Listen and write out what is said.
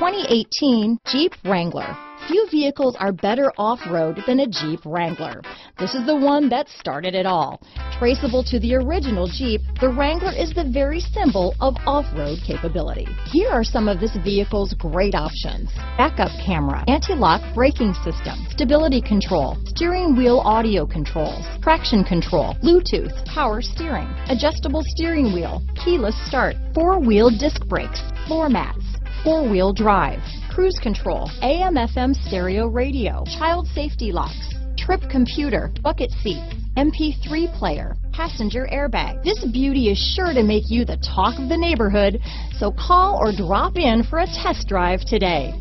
2018 Jeep Wrangler. Few vehicles are better off-road than a Jeep Wrangler. This is the one that started it all. Traceable to the original Jeep, the Wrangler is the very symbol of off-road capability. Here are some of this vehicle's great options. Backup camera, anti-lock braking system, stability control, steering wheel audio controls, traction control, Bluetooth, power steering, adjustable steering wheel, keyless start, four-wheel disc brakes, floor mats, four-wheel drive, cruise control, AM FM stereo radio, child safety locks, trip computer, bucket seats, MP3 player, passenger airbag. This beauty is sure to make you the talk of the neighborhood, so call or drop in for a test drive today.